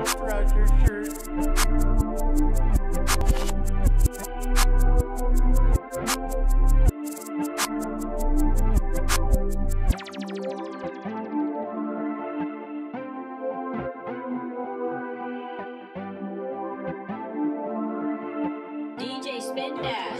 Roger, DJ Spin Dash.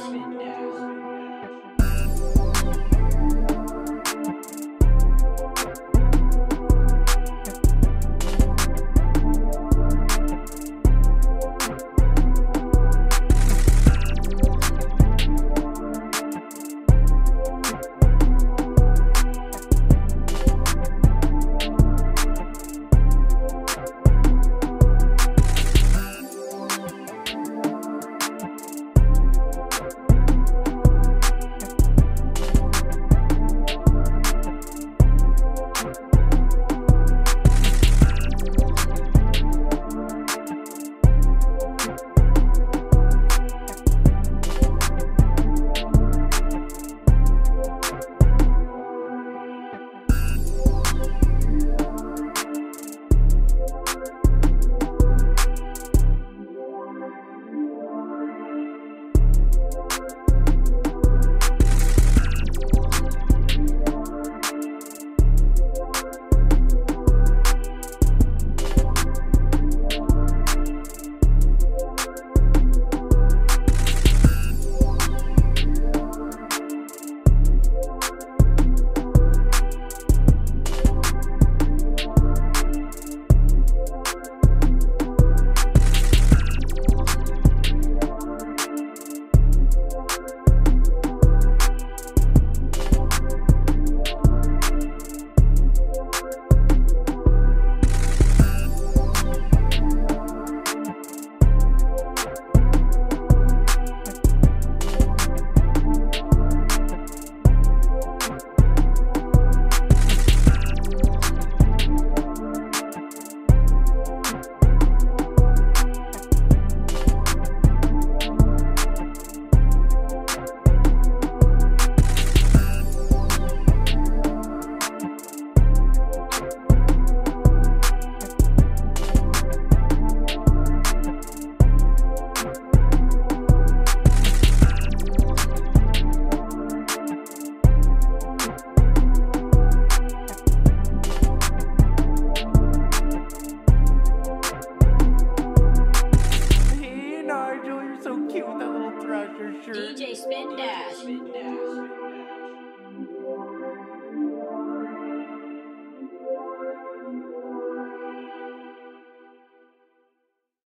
DJ Spin Dash.